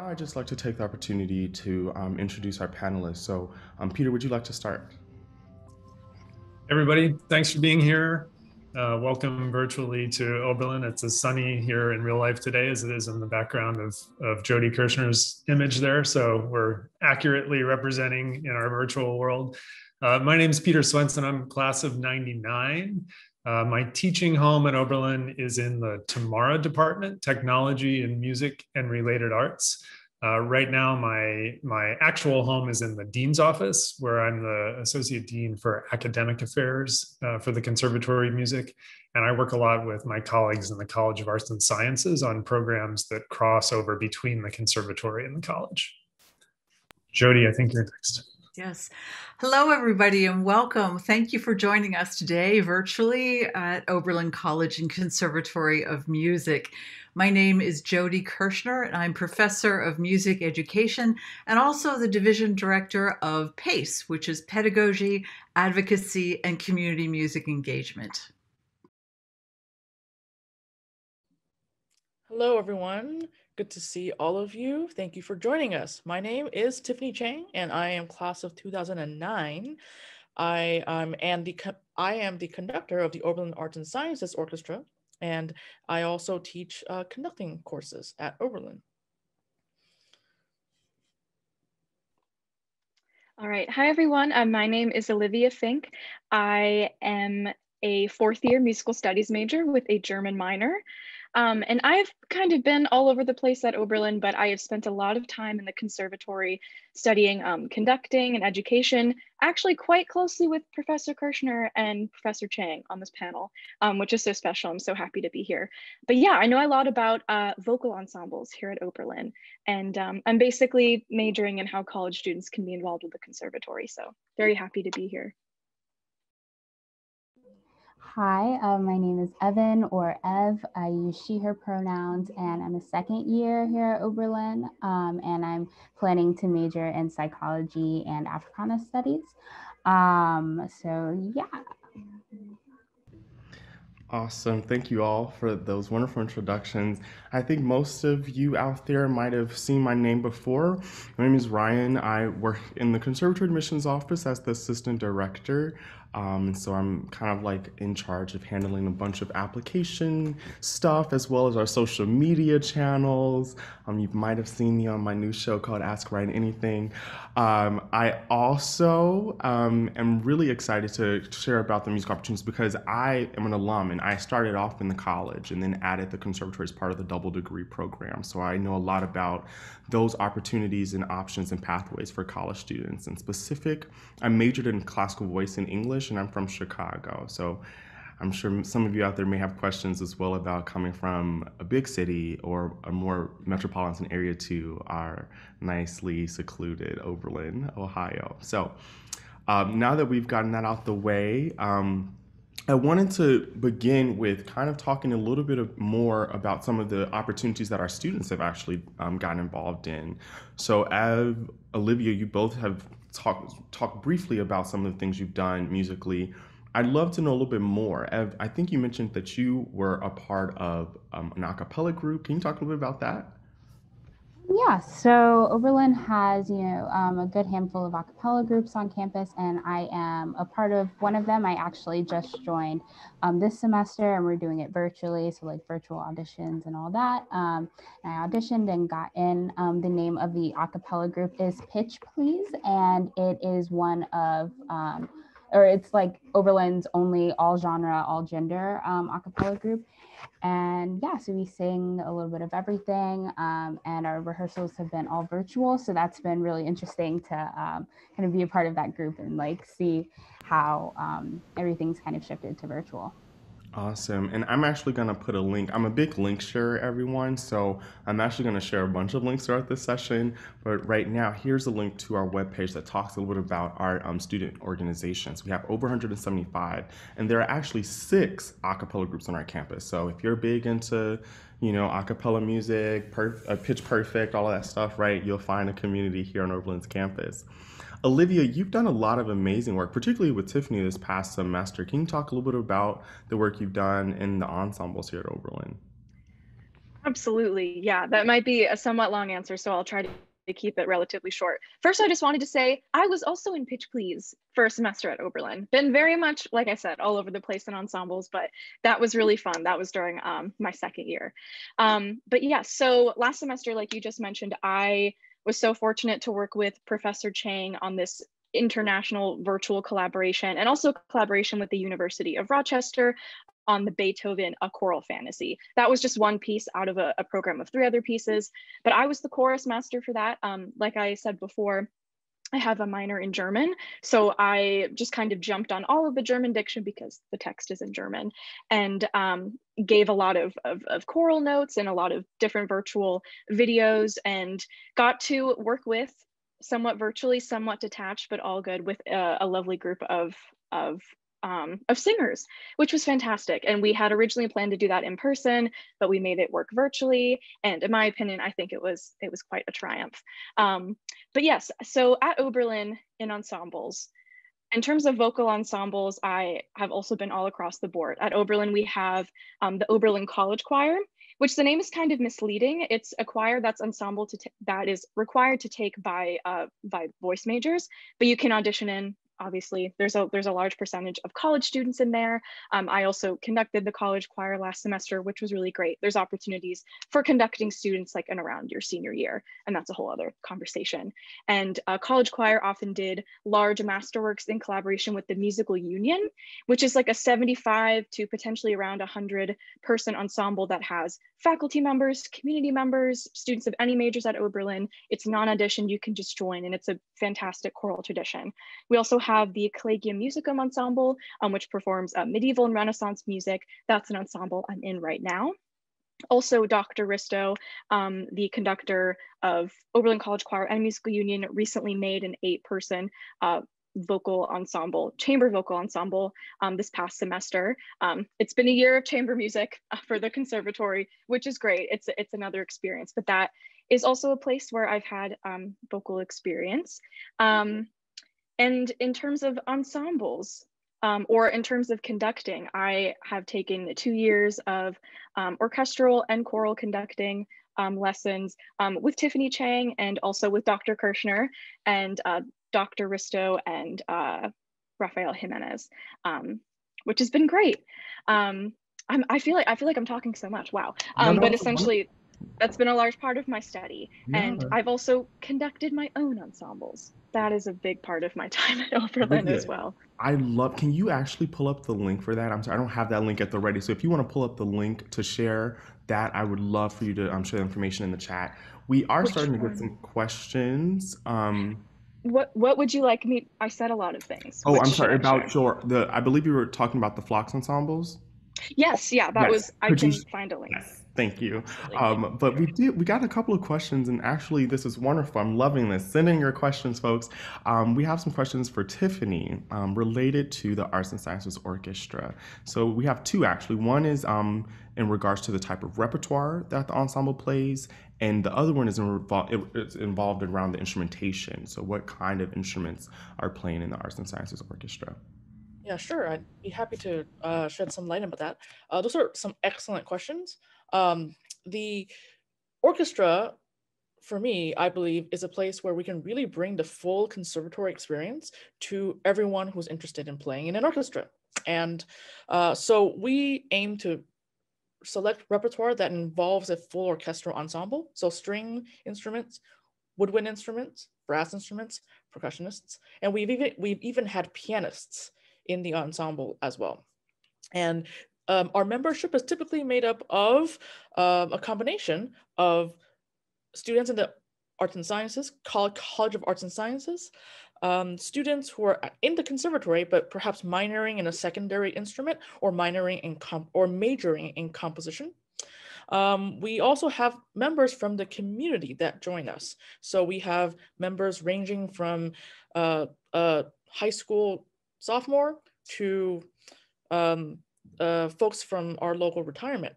Now I'd just like to take the opportunity to um, introduce our panelists. So, um, Peter, would you like to start? Everybody, thanks for being here. Uh, welcome virtually to Oberlin. It's as sunny here in real life today as it is in the background of, of Jody Kerchner's image there. So we're accurately representing in our virtual world. Uh, my name is Peter Swendsen. I'm class of 99. Uh, my teaching home at Oberlin is in the TIMARA department, technology and music and related arts. Uh, right now, my, my actual home is in the dean's office, where I'm the associate dean for academic affairs uh, for the Conservatory of Music. And I work a lot with my colleagues in the College of Arts and Sciences on programs that cross over between the conservatory and the college. Jody, I think you're next. Yes. Hello, everybody, and welcome. Thank you for joining us today virtually at Oberlin College and Conservatory of Music. My name is Jody Kerchner, and I'm professor of music education and also the division director of PACE, which is Pedagogy, Advocacy, and Community Music Engagement. Hello, everyone. Good to see all of you. Thank you for joining us. My name is Tiffany Chang, and I am class of 2009. I um, am the I am the conductor of the Oberlin Arts and Sciences Orchestra, and I also teach uh, conducting courses at Oberlin. All right. Hi, everyone. Uh, my name is Olivia Fink. I am a fourth year musical studies major with a German minor. Um, and I've kind of been all over the place at Oberlin, but I have spent a lot of time in the conservatory studying um, conducting and education, actually quite closely with Professor Kerchner and Professor Chang on this panel, um, which is so special. I'm so happy to be here. But yeah, I know a lot about uh, vocal ensembles here at Oberlin, and um, I'm basically majoring in how college students can be involved with the conservatory. So very happy to be here. Hi, uh, my name is Evan or Ev. I use she, her pronouns, and I'm a second year here at Oberlin. Um, and I'm planning to major in psychology and Africana studies. Um, so, yeah. Awesome. Thank you all for those wonderful introductions. I think most of you out there might have seen my name before. My name is Ryan. I work in the Conservatory Admissions Office as the Assistant Director. Um, so I'm kind of like in charge of handling a bunch of application stuff as well as our social media channels. Um, you might have seen me on my new show called Ask Ryan Anything. Um, I also um, am really excited to share about the music opportunities because I am an alum and I started off in the college and then added the conservatory as part of the double degree program. So I know a lot about those opportunities and options and pathways for college students. In specific, I majored in classical voice and English and I'm from Chicago. So I'm sure some of you out there may have questions as well about coming from a big city or a more metropolitan area to our nicely secluded Oberlin, Ohio. So um, now that we've gotten that out the way, um, I wanted to begin with kind of talking a little bit more about some of the opportunities that our students have actually um, gotten involved in. So, as Olivia, you both have talked talked briefly about some of the things you've done musically I'd love to know a little bit more. I think you mentioned that you were a part of um, an a cappella group. Can you talk a little bit about that? Yeah, so Oberlin has, you know, um, a good handful of a cappella groups on campus, and I am a part of one of them. I actually just joined um, this semester, and we're doing it virtually, so like virtual auditions and all that. Um, and I auditioned and got in. Um, the name of the a cappella group is Pitch Please, and it is one of um, or it's like Oberlin's only all genre, all gender um, acapella group. And yeah, so we sing a little bit of everything, um, and our rehearsals have been all virtual. So that's been really interesting to um, kind of be a part of that group and like see how um, everything's kind of shifted to virtual. Awesome. And I'm actually going to put a link. I'm a big link sharer, everyone. So I'm actually going to share a bunch of links throughout this session. But right now, here's a link to our webpage that talks a little bit about our um, student organizations. We have over 175, and there are actually six a cappella groups on our campus. So if you're big into, you know, a cappella music, uh, pitch perfect, all that stuff, right, you'll find a community here on Oberlin's campus. Olivia, you've done a lot of amazing work, particularly with Tiffany this past semester. Can you talk a little bit about the work you've done in the ensembles here at Oberlin? Absolutely. Yeah, that might be a somewhat long answer, so I'll try to keep it relatively short. First, I just wanted to say I was also in Pitch Please for a semester at Oberlin. Been very much, like I said, all over the place in ensembles, but that was really fun. That was during um, my second year. Um, but yeah, so last semester, like you just mentioned, I was so fortunate to work with Professor Chang on this international virtual collaboration and also collaboration with the University of Rochester on the Beethoven A Choral Fantasy. That was just one piece out of a, a program of three other pieces, but I was the chorus master for that. Um, like I said before, I have a minor in German, so I just kind of jumped on all of the German diction because the text is in German and um, gave a lot of, of, of, choral notes and a lot of different virtual videos and got to work with somewhat virtually, somewhat detached, but all good with a, a lovely group of, of um, of singers, which was fantastic. And we had originally planned to do that in person, but we made it work virtually. And in my opinion, I think it was it was quite a triumph. Um, but yes, so at Oberlin in ensembles, in terms of vocal ensembles, I have also been all across the board. At Oberlin, we have um, the Oberlin College Choir, which the name is kind of misleading. It's a choir that's ensemble to that is required to take by uh, by voice majors, but you can audition in obviously there's a there's a large percentage of college students in there. Um, i also conducted the college choir last semester which was really great. There's opportunities for conducting students like in around your senior year and that's a whole other conversation. And uh, college choir often did large masterworks in collaboration with the musical union which is like a 75 to potentially around 100 person ensemble that has faculty members community members students of any majors at oberlin. It's non-audition you can just join and it's a fantastic choral tradition. We also have the Collegium Musicum Ensemble, um, which performs uh, medieval and Renaissance music. That's an ensemble I'm in right now. Also, Dr. Ristow, um, the conductor of Oberlin College Choir and Musical Union, recently made an eight-person uh, vocal ensemble, chamber vocal ensemble um, this past semester. Um, it's been a year of chamber music uh, for the conservatory, which is great. It's, it's another experience, but that is also a place where I've had um, vocal experience. Um, and in terms of ensembles, um, or in terms of conducting, I have taken two years of um, orchestral and choral conducting um, lessons um, with Tiffany Chang and also with Dr. Kerchner and uh, Dr. Ristow and uh, Raphael Jiménez, um, which has been great. Um, i feel like I feel like I'm talking so much. Wow. No, no, but essentially, that's been a large part of my study. Yeah. And I've also conducted my own ensembles. That is a big part of my time at Oberlin as well. I love, can you actually pull up the link for that? I'm sorry, I don't have that link at the ready. So if you want to pull up the link to share that, I would love for you to um, share the information in the chat. We are Which starting one? to get some questions. Um, what what would you like me? I said a lot of things. Oh, Which I'm sorry about your the. I believe you were talking about the Phlox ensembles. Yes, yeah, that yes. was. I Could can you, find a link. Yes. Thank you. Um, but we did we got a couple of questions, and actually this is wonderful. I'm loving this. Send in your questions, folks. Um, we have some questions for Tiffany um, related to the Arts and Sciences Orchestra. So we have two actually. One is um, in regards to the type of repertoire that the ensemble plays, and the other one is involved it's involved around the instrumentation. So what kind of instruments are playing in the Arts and Sciences Orchestra? Yeah, sure. I'd be happy to uh, shed some light about that. Uh, those are some excellent questions. Um, the orchestra, for me, I believe, is a place where we can really bring the full conservatory experience to everyone who's interested in playing in an orchestra. And uh, so we aim to select repertoire that involves a full orchestral ensemble, so string instruments, woodwind instruments, brass instruments, percussionists, and we've even we've even had pianists in the ensemble as well. And um, our membership is typically made up of um, a combination of students in the arts and sciences, College of Arts and Sciences, um, students who are in the conservatory, but perhaps minoring in a secondary instrument or minoring in or majoring in composition. Um, we also have members from the community that join us. So we have members ranging from uh, a high school sophomore to um, uh, folks from our local retirement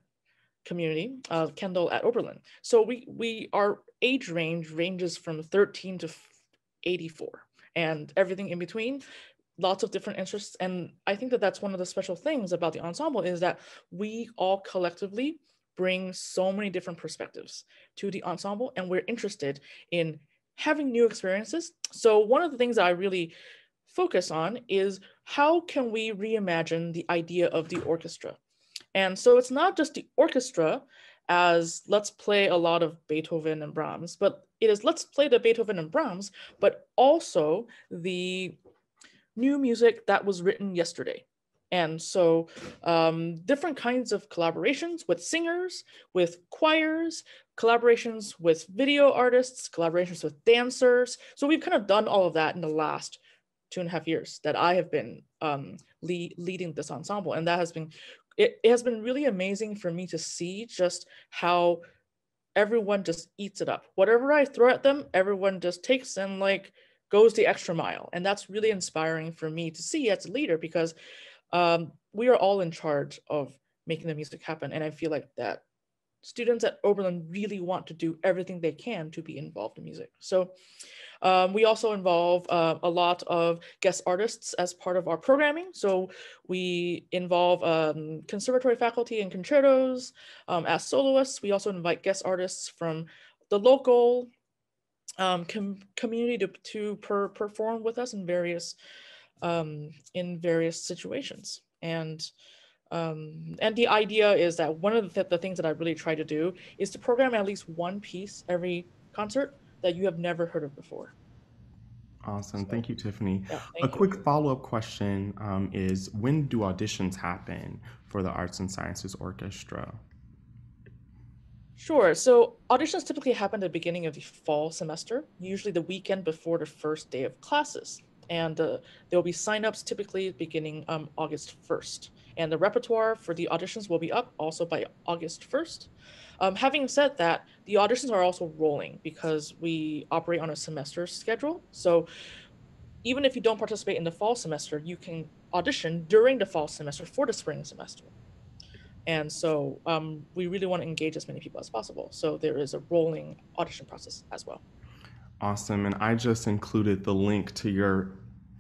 community, uh, Kendall at Oberlin. So we, we our age range ranges from 13 to 84 and everything in between lots of different interests and i think that that's one of the special things about the ensemble is that we all collectively bring so many different perspectives to the ensemble and we're interested in having new experiences. So one of the things that I really focus on is how can we reimagine the idea of the orchestra? And so it's not just the orchestra as let's play a lot of Beethoven and Brahms, but it is let's play the Beethoven and Brahms, but also the new music that was written yesterday. And so um, different kinds of collaborations with singers, with choirs, collaborations with video artists, collaborations with dancers. So we've kind of done all of that in the last two and a half years that I have been um, lead, leading this ensemble. And that has been, it, it has been really amazing for me to see just how everyone just eats it up. Whatever I throw at them, everyone just takes and like goes the extra mile. And that's really inspiring for me to see as a leader because um, we are all in charge of making the music happen. And I feel like that students at Oberlin really want to do everything they can to be involved in music. So um, we also involve uh, a lot of guest artists as part of our programming. So we involve um, conservatory faculty and concertos um, as soloists. We also invite guest artists from the local um, com community to, to per perform with us in various in various situations. And um, and the idea is that one of the, th the things that I really try to do is to program at least one piece every concert that you have never heard of before. Awesome. So, thank you, Tiffany. Yeah, thank a you. quick follow up question um, is when do auditions happen for the Arts and Sciences Orchestra? Sure. So auditions typically happen at the beginning of the fall semester, usually the weekend before the first day of classes. And uh, there will be signups typically beginning um, August 1st. And the repertoire for the auditions will be up also by August 1st. Um, having said that, the auditions are also rolling because we operate on a semester schedule. So even if you don't participate in the fall semester, you can audition during the fall semester for the spring semester. And so um, we really want to engage as many people as possible. So there is a rolling audition process as well. Awesome. And I just included the link to your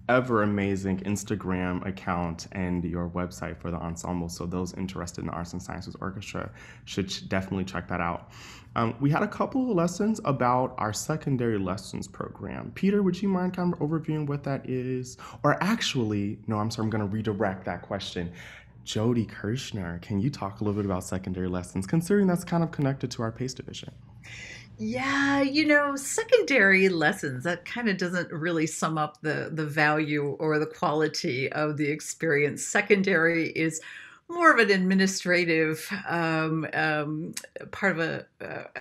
ever amazing Instagram account and your website for the ensemble. So those interested in the Arts and Sciences Orchestra should definitely check that out. Um, we had a couple of lessons about our secondary lessons program. Peter, would you mind kind of overviewing what that is? Or actually, no, I'm sorry, I'm going to redirect that question. Jody Kerchner, can you talk a little bit about secondary lessons, considering that's kind of connected to our PACE division? Yeah, you know, secondary lessons, that kind of doesn't really sum up the, the value or the quality of the experience. Secondary is more of an administrative um, um, part of a,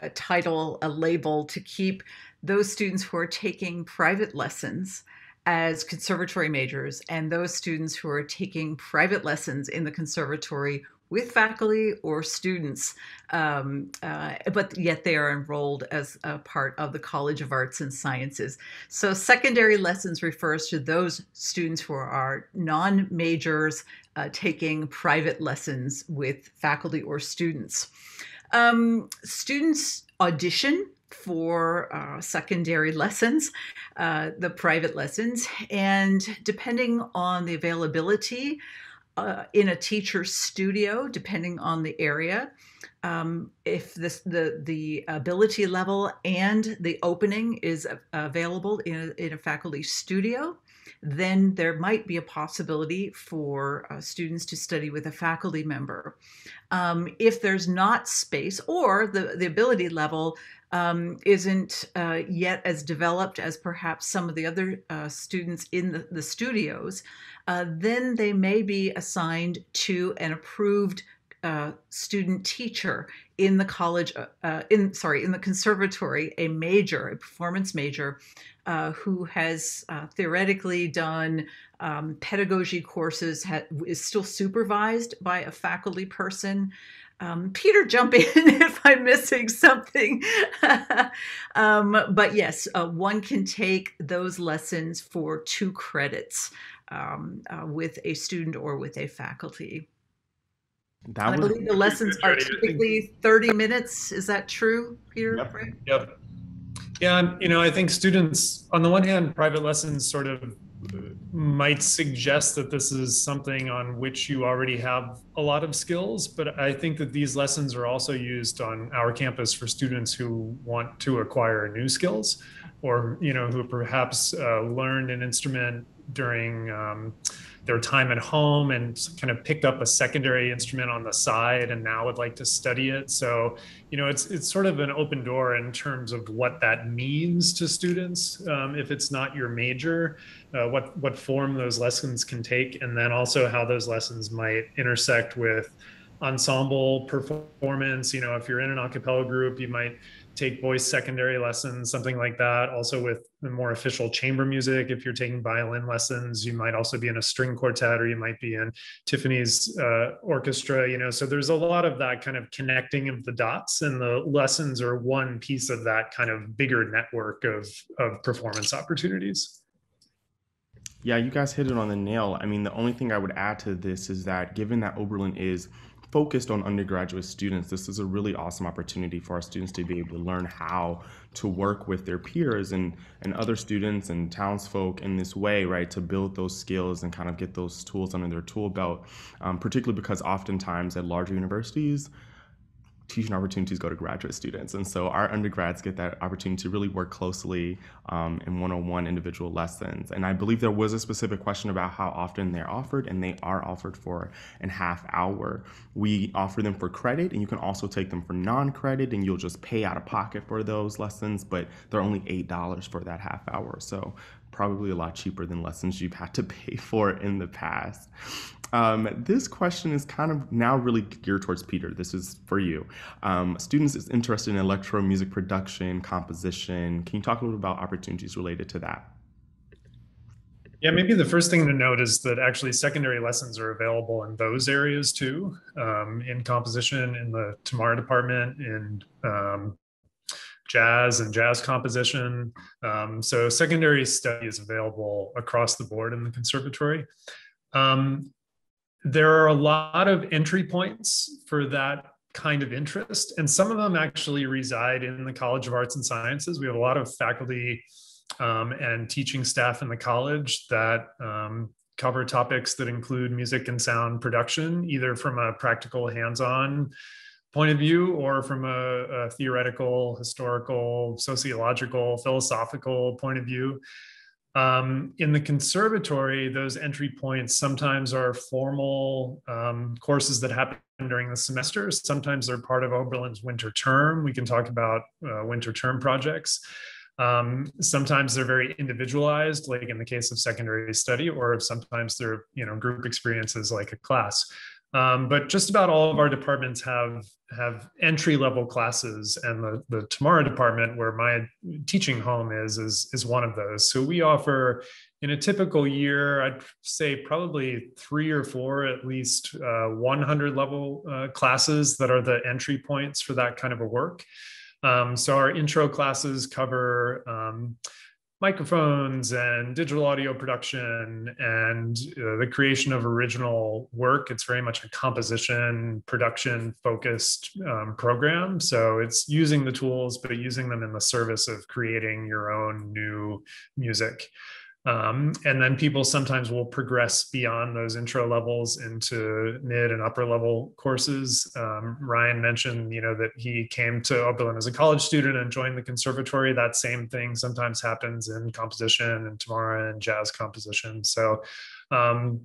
a, title, a label to keep those students who are taking private lessons as conservatory majors and those students who are taking private lessons in the conservatory with faculty or students, um, uh, but yet they are enrolled as a part of the College of Arts and Sciences. So secondary lessons refers to those students who are non-majors uh, taking private lessons with faculty or students. Um, students audition for uh, secondary lessons, uh, the private lessons, and depending on the availability uh, in a teacher's studio, depending on the area. Um, if this, the the ability level and the opening is available in a, in a faculty studio, then there might be a possibility for uh, students to study with a faculty member. Um, if there's not space or the, the ability level um, isn't uh, yet as developed as perhaps some of the other uh, students in the, the studios, uh, then they may be assigned to an approved uh, student teacher in the college, uh, uh, in sorry, in the conservatory, a major, a performance major, who has theoretically done um, pedagogy courses, ha- is still supervised by a faculty person. Um, Peter, jump in if I'm missing something. um, but yes, uh, one can take those lessons for two credits um, uh, with a student or with a faculty. That I believe the lessons are typically 30 minutes. Is that true, Peter? Yep. Right? yep. Yeah, you know, I think students, on the one hand, private lessons sort of might suggest that this is something on which you already have a lot of skills, but I think that these lessons are also used on our campus for students who want to acquire new skills or, you know, who perhaps uh, learned an instrument during um, their time at home and kind of picked up a secondary instrument on the side and now would like to study it. So, you know, it's it's sort of an open door in terms of what that means to students um, if it's not your major, uh, what what form those lessons can take, and then also how those lessons might intersect with ensemble performance. You know, if you're in an a cappella group, you might take voice secondary lessons, something like that. Also with the more official chamber music, if you're taking violin lessons, you might also be in a string quartet or you might be in Tiffany's uh, orchestra, you know, so there's a lot of that kind of connecting of the dots and the lessons are one piece of that kind of bigger network of, of performance opportunities. Yeah, you guys hit it on the nail. I mean, the only thing I would add to this is that given that Oberlin is focused on undergraduate students, this is a really awesome opportunity for our students to be able to learn how to work with their peers and, and other students and townsfolk in this way, right, to build those skills and kind of get those tools under their tool belt, um, particularly because oftentimes at larger universities, teaching opportunities go to graduate students. And so our undergrads get that opportunity to really work closely um, in one-on-one individual lessons. And I believe there was a specific question about how often they're offered, and they are offered for a half hour. We offer them for credit, and you can also take them for non-credit, and you'll just pay out of pocket for those lessons, but they're only $8 for that half hour. So probably a lot cheaper than lessons you've had to pay for in the past. Um, this question is kind of now really geared towards Peter. This is for you. Um, students is interested in electro music production, composition. Can you talk a little about opportunities related to that? Yeah, maybe the first thing to note is that actually secondary lessons are available in those areas too, um, in composition, in the TIMARA department, in um, jazz and jazz composition. Um, so secondary study is available across the board in the conservatory. Um, there are a lot of entry points for that kind of interest, and some of them actually reside in the College of Arts and Sciences. We have a lot of faculty um, and teaching staff in the college that um, cover topics that include music and sound production, either from a practical hands on point of view or from a, a, theoretical, historical, sociological, philosophical point of view. Um, in the conservatory, those entry points sometimes are formal um, courses that happen during the semester. Sometimes they're part of Oberlin's winter term. We can talk about uh, winter term projects. Um, sometimes they're very individualized, like in the case of secondary study, or sometimes they're you know group experiences like a class. Um, but just about all of our departments have have entry level classes, and the the TIMARA department, where my teaching home is, is is one of those. So we offer in a typical year, I'd say probably three or four at least uh, 100 level uh, classes that are the entry points for that kind of a work. Um, so our intro classes cover. Um, microphones and digital audio production and uh, the creation of original work. It's very much a composition, production focused um, program. So it's using the tools, but using them in the service of creating your own new music. Um, and then people sometimes will progress beyond those intro levels into mid and upper level courses. Um, Ryan mentioned, you know, that he came to Oberlin as a college student and joined the conservatory. That same thing sometimes happens in composition and TIMARA and jazz composition. So, um,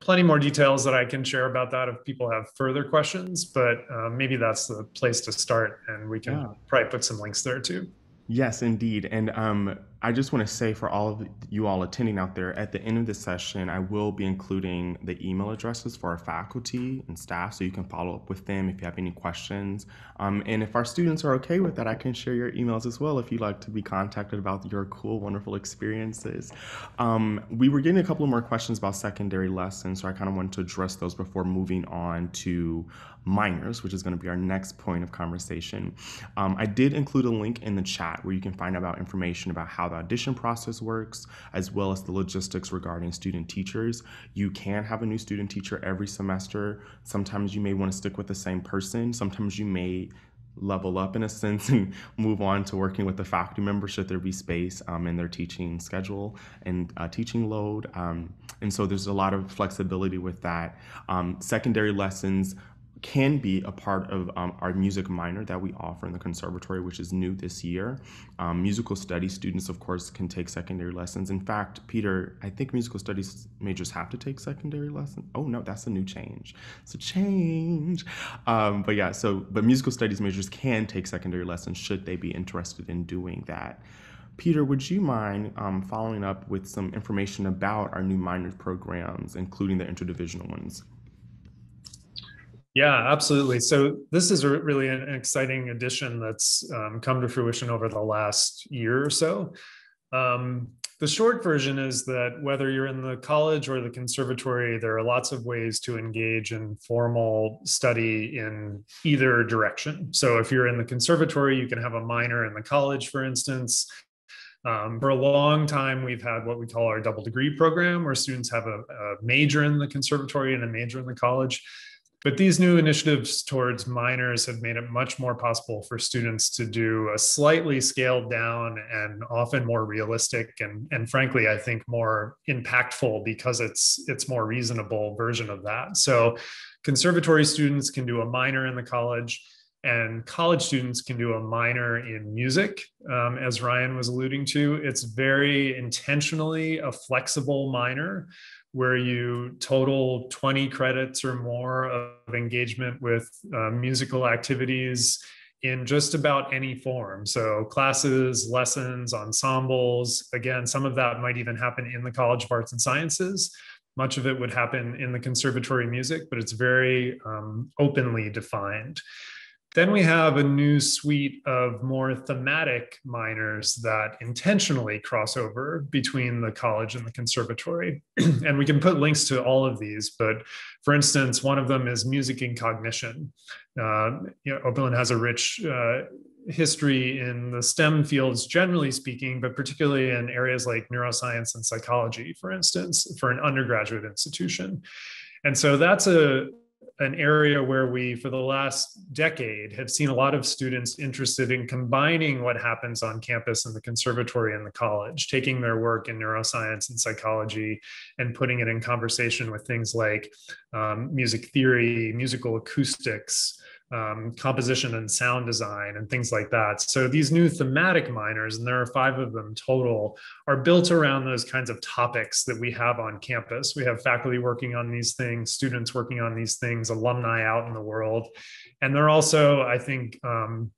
plenty more details that I can share about that if people have further questions. But uh, maybe that's the place to start, and we can yeah. probably put some links there too. Yes, indeed. And um, I just want to say for all of you all attending out there, at the end of the session, I will be including the email addresses for our faculty and staff so you can follow up with them if you have any questions. Um, and if our students are okay with that, I can share your emails as well if you'd like to be contacted about your cool, wonderful experiences. Um, we were getting a couple more questions about secondary lessons, so I kind of wanted to address those before moving on to minors, which is going to be our next point of conversation. Um, I did include a link in the chat where you can find out about information about how the audition process works, as well as the logistics regarding student teachers. You can have a new student teacher every semester. Sometimes you may want to stick with the same person. Sometimes you may level up in a sense and move on to working with the faculty members should there be space um, in their teaching schedule and uh, teaching load. Um, and so there's a lot of flexibility with that. Um, secondary lessons can be a part of um, our music minor that we offer in the conservatory, which is new this year. Um, musical studies students, of course, can take secondary lessons. In fact, Peter, I think musical studies majors have to take secondary lessons. Oh no, that's a new change. It's a change. Um, but yeah, so but musical studies majors can take secondary lessons should they be interested in doing that. Peter, would you mind um, following up with some information about our new minors programs, including the interdivisional ones? Yeah, absolutely. So this is a really an exciting addition that's um, come to fruition over the last year or so. Um, the short version is that whether you're in the college or the conservatory, there are lots of ways to engage in formal study in either direction. So if you're in the conservatory, you can have a minor in the college, for instance. Um, for a long time, we've had what we call our double degree program, where students have a, a major in the conservatory and a major in the college. But these new initiatives towards minors have made it much more possible for students to do a slightly scaled down and often more realistic and, and frankly, I think more impactful because it's it's more reasonable version of that. So conservatory students can do a minor in the college and college students can do a minor in music um, as ryan was alluding to it's very intentionally a flexible minor where you total 20 credits or more of engagement with uh, musical activities in just about any form. So, classes, lessons, ensembles. Again, some of that might even happen in the College of Arts and Sciences. Much of it would happen in the conservatory music, but it's very um, openly defined. Then we have a new suite of more thematic minors that intentionally cross over between the college and the conservatory. and we can put links to all of these, but for instance, one of them is music and cognition. Uh, you know, Oberlin has a rich uh, history in the STEM fields, generally speaking, but particularly in areas like neuroscience and psychology, for instance, for an undergraduate institution. And so that's a an area where we, for the last decade, have seen a lot of students interested in combining what happens on campus in the conservatory and the college, taking their work in neuroscience and psychology and putting it in conversation with things like um, music theory, musical acoustics, um, composition and sound design and things like that. So these new thematic minors, and there are five of them total, are built around those kinds of topics that we have on campus. We have faculty working on these things, students working on these things, alumni out in the world. And they're also, I think, um,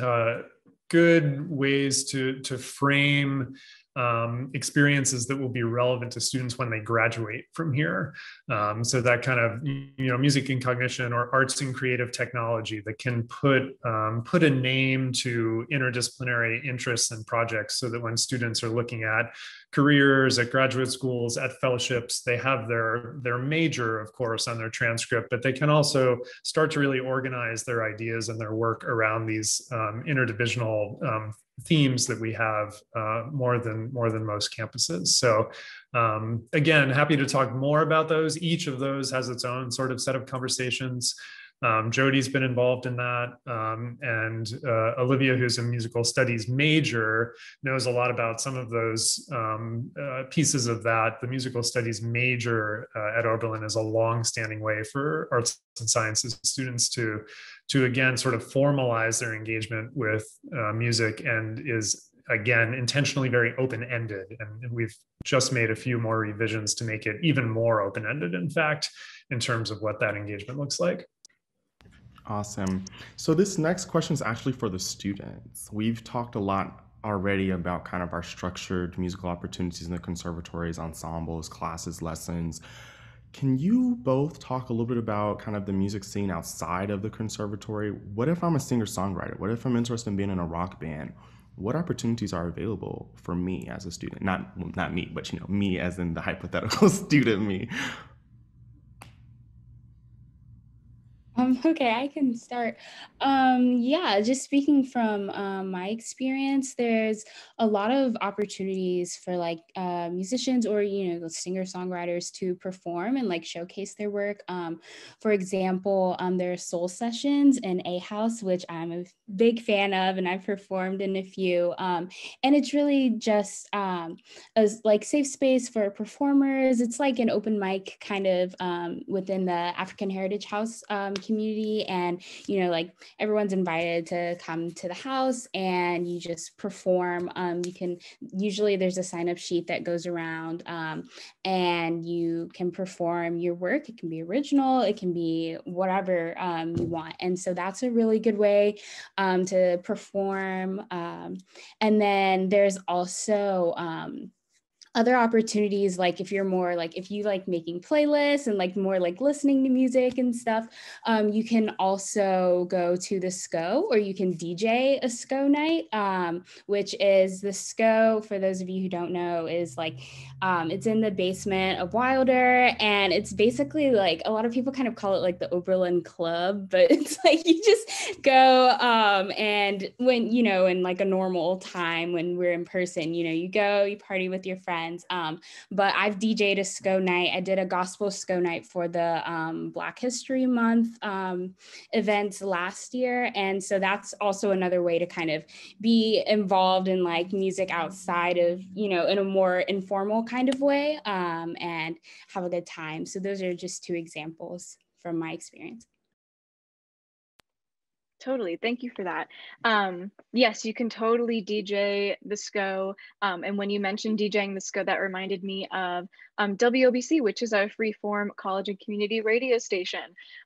uh, good ways to, to frame um, experiences that will be relevant to students when they graduate from here. Um, so that kind of you know music and cognition or arts and creative technology that can put um, put a name to interdisciplinary interests and projects, so that when students are looking at careers at graduate schools at fellowships they have their their major of course on their transcript but they can also start to really organize their ideas and their work around these um, interdivisional um, themes that we have uh, more than more than most campuses. So um, again, happy to talk more about those. Each of those has its own sort of set of conversations. Um, Jody's been involved in that, um, and uh, Olivia, who's a musical studies major, knows a lot about some of those um, uh, pieces of that. The musical studies major uh, at Oberlin is a long-standing way for arts and sciences students to, to again sort of formalize their engagement with uh, music, and is again intentionally very open-ended and we've just made a few more revisions to make it even more open-ended in fact in terms of what that engagement looks like Awesome. So this next question is actually for the students. We've talked a lot already about kind of our structured musical opportunities in the conservatories, ensembles, classes, lessons. Can you both talk a little bit about kind of the music scene outside of the conservatory? What if I'm a singer songwriter? What if I'm interested in being in a rock band? What opportunities are available for me as a student? Not not me, but you know, me as in the hypothetical student me. Um, okay, I can start. Um, yeah, just speaking from um, my experience, there's a lot of opportunities for like uh, musicians or you know singer songwriters to perform and like showcase their work. Um, for example, um, there are soul sessions in A House, which I'm a big fan of, and I've performed in a few. Um, and it's really just um, a like safe space for performers. It's like an open mic kind of within the African Heritage House community, and you know, like everyone's invited to come to the house, and you just perform. Um, you can usually there's a sign up sheet that goes around, um, and you can perform your work. It can be original, it can be whatever um, you want, and so that's a really good way um, to perform. Um, and then there's also um, other opportunities like if you're more like if you like making playlists and like more like listening to music and stuff um, you can also go to the SCO or you can dj a SCO night um, which is the SCO for those of you who don't know is like um, it's in the basement of wilder and it's basically like a lot of people kind of call it like the oberlin club but it's like you just go um, and when you know in like a normal time when we're in person you know you go you party with your friends friends. Um, but I've DJed a SCO night. I did a gospel SCO night for the um, Black History Month um, events last year. And so that's also another way to kind of be involved in like music outside of, you know, in a more informal kind of way um, and have a good time. So those are just two examples from my experience. Totally. Thank you for that. Um, yes, you can totally DJ the SCO. Um, and when you mentioned DJing the SCO, that reminded me of um, WOBC, which is our freeform college and community radio station.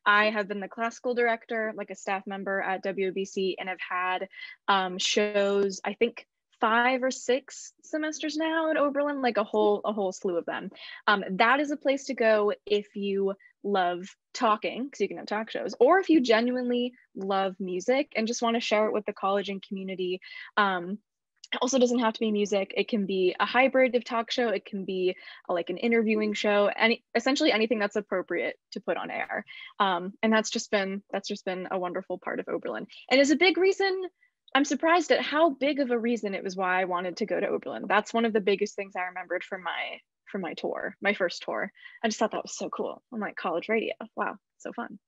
I have been the classical director, like a staff member at WOBC, and have had um, shows, I think, five or six semesters now at Oberlin, like a whole a whole slew of them. Um, that is a place to go if you love talking, because you can have talk shows, or if you genuinely love music and just want to share it with the college and community. Um, it also doesn't have to be music. It can be a hybrid of talk show. It can be a, like an interviewing show. Any essentially anything that's appropriate to put on air. Um, and that's just been that's just been a wonderful part of Oberlin, and is a big reason I'm surprised at how big of a reason it was why I wanted to go to Oberlin. That's one of the biggest things I remembered from my from my tour, my first tour. I just thought that was so cool. I'm like college radio. Wow, so fun.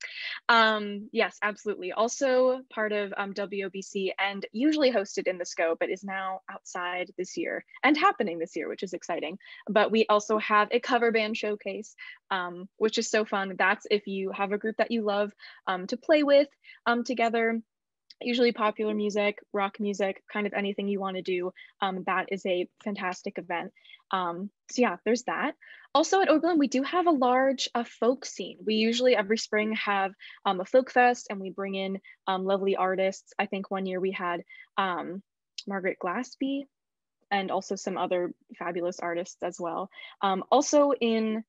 Um, yes, absolutely. Also part of um, WOBC and usually hosted in the SCO, but is now outside this year and happening this year, which is exciting. But we also have a cover band showcase, um, which is so fun. That's if you have a group that you love um, to play with um, together usually popular music, rock music, kind of anything you want to do. Um, that is a fantastic event. Um, so yeah, there's that. Also at Oberlin, we do have a large uh, folk scene. We usually every spring have um, a folk fest and we bring in um, lovely artists. I think one year we had um, Margaret Glaspy and also some other fabulous artists as well. Um, also in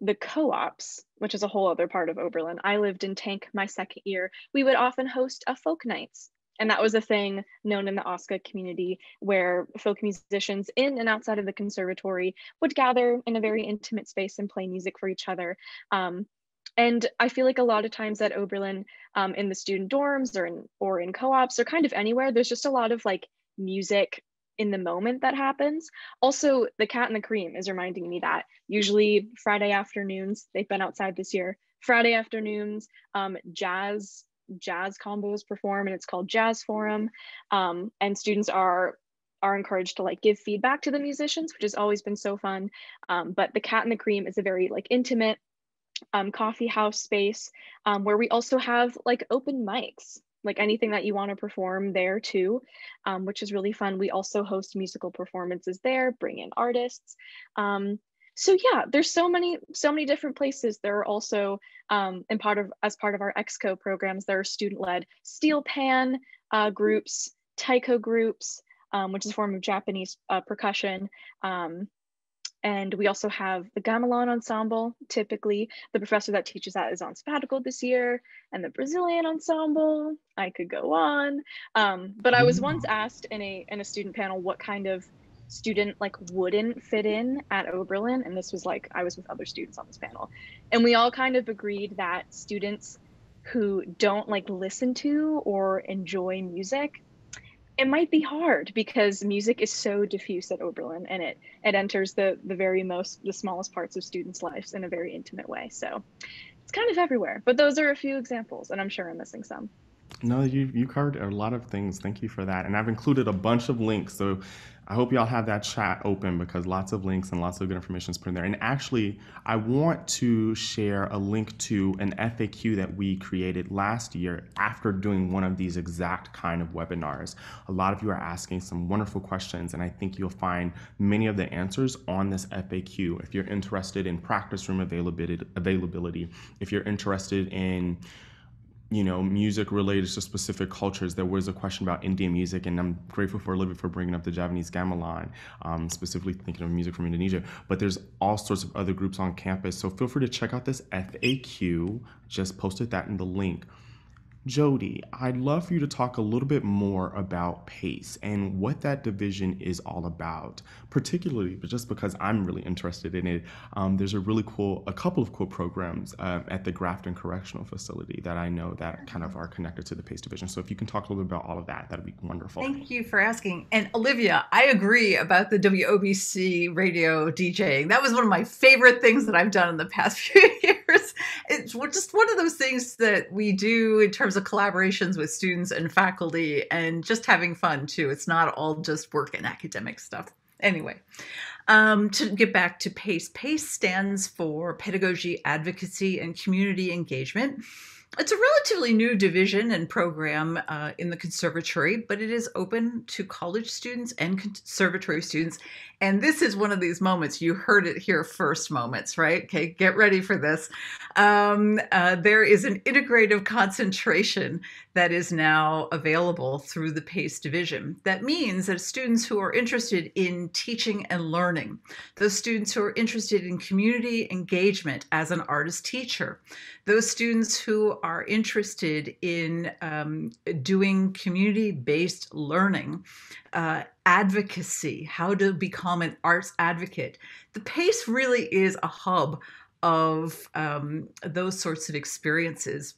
the co-ops, which is a whole other part of Oberlin. I lived in Tank my second year. We would often host a folk nights. And that was a thing known in the OSCA community where folk musicians in and outside of the conservatory would gather in a very intimate space and play music for each other. Um, and I feel like a lot of times at Oberlin, um, in the student dorms or in or in co-ops or kind of anywhere, there's just a lot of like music in the moment that happens. Also, the Cat in the Cream is reminding me that usually Friday afternoons, they've been outside this year, Friday afternoons, um, jazz jazz combos perform and it's called Jazz Forum. Um, and students are are encouraged to like give feedback to the musicians, which has always been so fun. Um, but the Cat in the Cream is a very like intimate um, coffee house space um, where we also have like open mics like anything that you want to perform there too, um, which is really fun. We also host musical performances there, bring in artists. Um, so yeah, there's so many, so many different places. There are also, um, part of, as part of our EXCO programs, there are student-led steel pan uh, groups, taiko groups, um, which is a form of Japanese uh, percussion. And we also have the gamelan ensemble. Typically, the professor that teaches that is on sabbatical this year, and the Brazilian ensemble. I could go on, um, but I was once asked in a in a student panel what kind of student like wouldn't fit in at Oberlin, and this was like I was with other students on this panel, and we all kind of agreed that students who don't like listen to or enjoy music, it might be hard because music is so diffuse at Oberlin and it it enters the the very most the smallest parts of students' lives in a very intimate way. So it's kind of everywhere. But those are a few examples, and I'm sure I'm missing some. No, you you covered a lot of things. Thank you for that. And I've included a bunch of links. So I hope y'all have that chat open because lots of links and lots of good information is put in there. And actually, I want to share a link to an FAQ that we created last year after doing one of these exact kind of webinars. A lot of you are asking some wonderful questions, and I think you'll find many of the answers on this FAQ. If you're interested in practice room availability, availability if you're interested in you know, music related to specific cultures. There was a question about Indian music, and I'm grateful for Olivia for bringing up the Javanese gamelan, um, specifically thinking of music from Indonesia. But there's all sorts of other groups on campus, so feel free to check out this FAQ. Just posted that in the link. Jody, I'd love for you to talk a little bit more about PACE and what that division is all about, particularly, but just because I'm really interested in it. Um, there's a really cool, a couple of cool programs uh, at the Grafton Correctional Facility that I know that kind of are connected to the PACE division. So if you can talk a little bit about all of that, that'd be wonderful. Thank you for asking. And Olivia, I agree about the WOBC radio DJing. That was one of my favorite things that I've done in the past few years. It's just one of those things that we do in terms of collaborations with students and faculty and just having fun too. It's not all just work and academic stuff. Anyway, um, to get back to PACE, PACE stands for Pedagogy, Advocacy, and Community Engagement. It's a relatively new division and program uh, in the conservatory, but it is open to college students and conservatory students. And this is one of these moments, you heard it here first moments, right? Okay, get ready for this. Um, uh, there is an integrative concentration that is now available through the PACE division. That means that students who are interested in teaching and learning, those students who are interested in community engagement as an artist teacher, those students who are interested in um, doing community based learning, uh, advocacy, how to become an arts advocate. The PACE really is a hub of um, those sorts of experiences.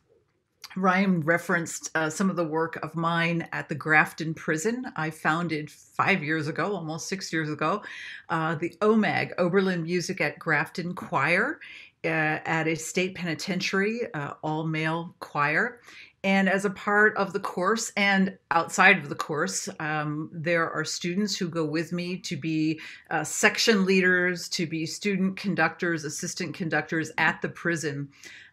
Ryan referenced uh, some of the work of mine at the Grafton Prison. I founded five years ago, almost six years ago, uh, the OMAG, Oberlin Music at Grafton Choir, uh, at a state penitentiary, uh, all male choir. And as a part of the course and outside of the course, um, there are students who go with me to be uh, section leaders, to be student conductors, assistant conductors at the prison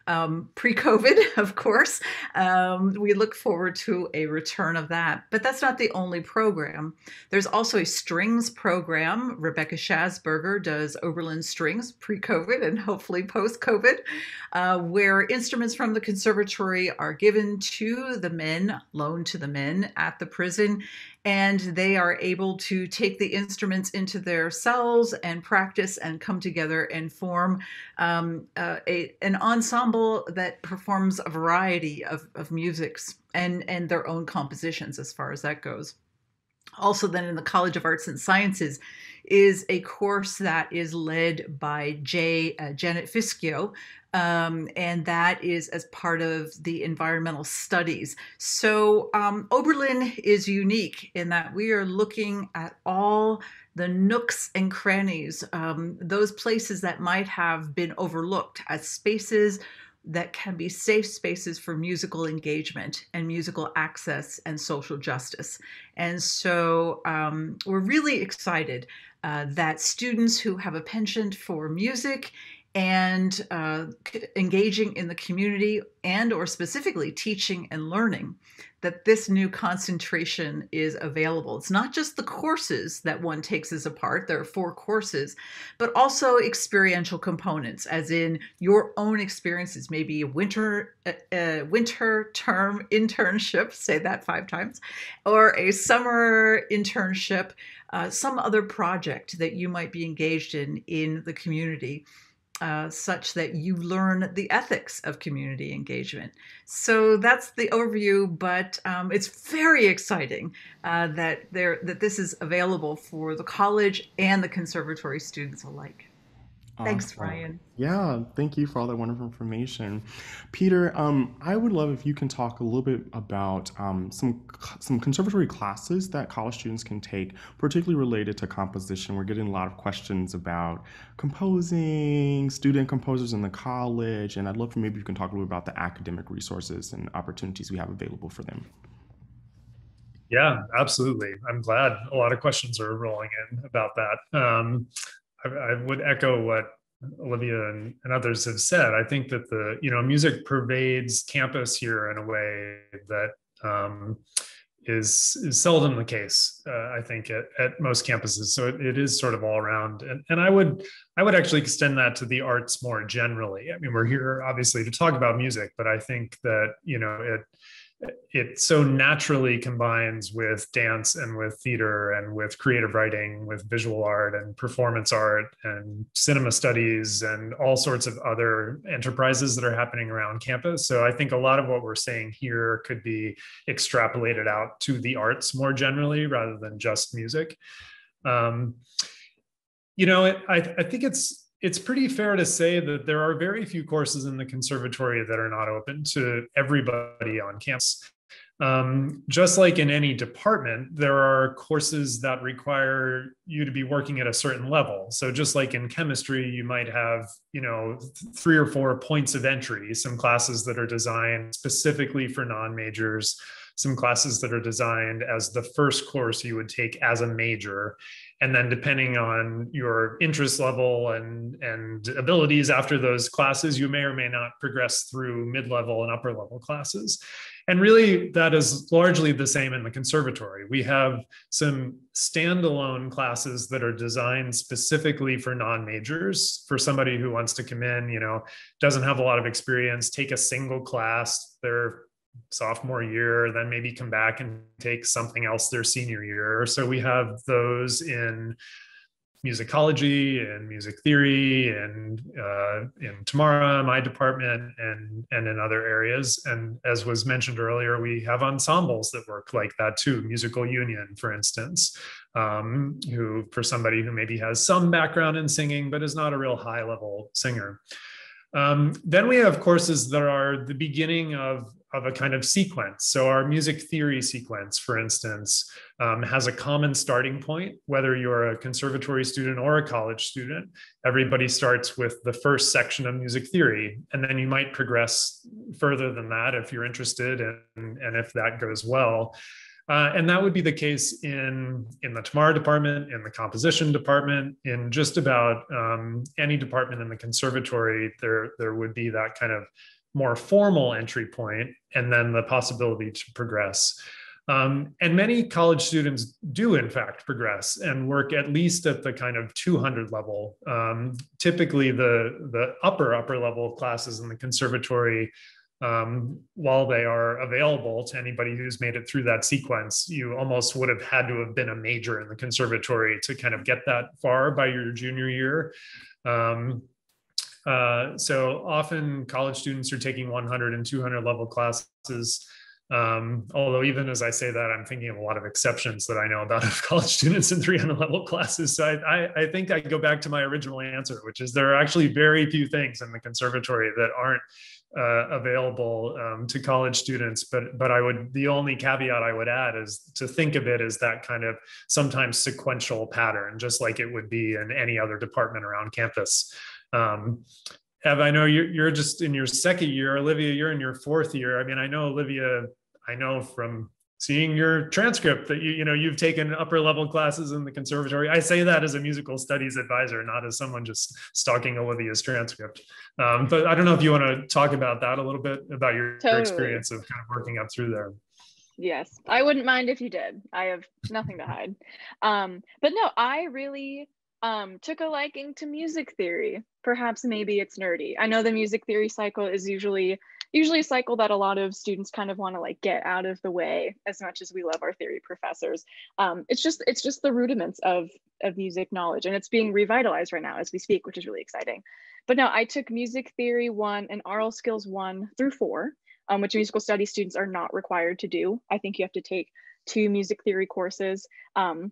um, pre COVID, of course. Um, we look forward to a return of that. But that's not the only program. There's also a strings program. Rebecca Shasberger does Oberlin Strings pre COVID and hopefully post COVID, uh, where instruments from the conservatory are given to the men, loaned to the men at the prison, and they are able to take the instruments into their cells and practice and come together and form um, uh, a, an ensemble that performs a variety of, of musics and, and their own compositions as far as that goes. Also, then in the College of Arts and Sciences is a course that is led by Jay, uh, Janet Fiskio, um, and that is as part of the environmental studies. So um, Oberlin is unique in that we are looking at all the nooks and crannies, um, those places that might have been overlooked as spaces that can be safe spaces for musical engagement and musical access and social justice. And so um, we're really excited uh, that students who have a penchant for music and uh, engaging in the community and or specifically teaching and learning that this new concentration is available. It's not just the courses that one takes as a part there are four courses but also experiential components as in your own experiences maybe a winter a, winter term internship say that five times or a summer internship uh, some other project that you might be engaged in in the community uh, such that you learn the ethics of community engagement. So that's the overview, but um, it's very exciting uh, that there that this is available for the college and the conservatory students alike. Thanks, Awesome. Ryan. Yeah, thank you for all that wonderful information. Peter, um, I would love if you can talk a little bit about um, some some conservatory classes that college students can take, particularly related to composition. We're getting a lot of questions about composing, student composers in the college, and I'd love for maybe you can talk a little bit about the academic resources and opportunities we have available for them. Yeah, absolutely. I'm glad a lot of questions are rolling in about that. Um, I, I would echo what Olivia and, and others have said. I think that the you know music pervades campus here in a way that um, is is seldom the case. Uh, I think at, at most campuses. So it, it is sort of all around. And and I would I would actually extend that to the arts more generally. I mean, we're here obviously to talk about music, but I think that you know it it so naturally combines with dance and with theater and with creative writing with visual art and performance art and cinema studies and all sorts of other enterprises that are happening around campus. So i think a lot of what we're saying here could be extrapolated out to the arts more generally rather than just music. Um, you know it, I, I think it's it's pretty fair to say that there are very few courses in the conservatory that are not open to everybody on campus. Um, just like in any department, there are courses that require you to be working at a certain level. So just like in chemistry, you might have, you know, three or four points of entry, some classes that are designed specifically for non-majors, some classes that are designed as the first course you would take as a major and then depending on your interest level and and abilities after those classes you may or may not progress through mid-level and upper level classes. And really that is largely the same in the conservatory. We have some standalone classes that are designed specifically for non-majors for somebody who wants to come in you know doesn't have a lot of experience take a single class they're sophomore year, then maybe come back and take something else their senior year. So we have those in musicology and music theory and uh, in TIMARA, my department, and and in other areas. And as was mentioned earlier, we have ensembles that work like that too. Musical Union, for instance, um, who for somebody who maybe has some background in singing but is not a real high level singer. Um, then we have courses that are the beginning of of a kind of sequence. So our music theory sequence, for instance, um, has a common starting point, whether you're a conservatory student or a college student. Everybody starts with the first section of music theory, and then you might progress further than that if you're interested and, and if that goes well. Uh, and that would be the case in, in the TIMARA department, in the composition department, in just about um, any department in the conservatory, there, there would be that kind of more formal entry point and then the possibility to progress. Um, and many college students do, in fact, progress and work at least at the kind of 200 level. Um, typically, the, the upper, upper level classes in the conservatory, um, while they are available to anybody who's made it through that sequence, you almost would have had to have been a major in the conservatory to kind of get that far by your junior year. Um, uh, so often college students are taking 100 and 200 level classes. Um, although even as I say that, I'm thinking of a lot of exceptions that I know about of college students in 300 level classes. So I, I, I think I go back to my original answer, which is there are actually very few things in the conservatory that aren't uh, available um, to college students. But but I would the only caveat I would add is to think of it as that kind of sometimes sequential pattern, just like it would be in any other department around campus. Um, Ev, I know you're, you're just in your second year. Olivia, you're in your fourth year. I mean, I know Olivia, I know from seeing your transcript that you you know you've taken upper level classes in the conservatory i say that as a musical studies advisor not as someone just stalking olivia's transcript um, but i don't know if you want to talk about that a little bit about your, totally. your experience of kind of working up through there yes i wouldn't mind if you did i have nothing to hide um, but no i really um, took a liking to music theory. Perhaps maybe it's nerdy. I know the music theory cycle is usually usually a cycle that a lot of students kind of want to like get out of the way as much as we love our theory professors. Um, it's just it's just the rudiments of of music knowledge and it's being revitalized right now as we speak, which is really exciting. But no, I took music theory one and aural skills one through four, um, which musical studies students are not required to do. I think you have to take two music theory courses. Um,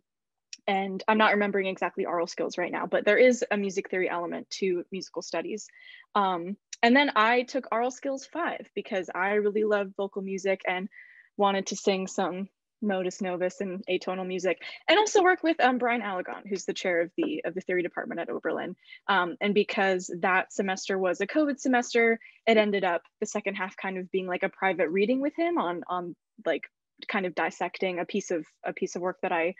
and I'm not remembering exactly aural skills right now, but there is a music theory element to musical studies. Um, and then I took aural skills five because I really loved vocal music and wanted to sing some modus novus and atonal music, and also work with um, Brian Alegant, who's the chair of the of the theory department at Oberlin. Um, and because that semester was a COVID semester, it ended up the second half kind of being like a private reading with him on on like kind of dissecting a piece of a piece of work that I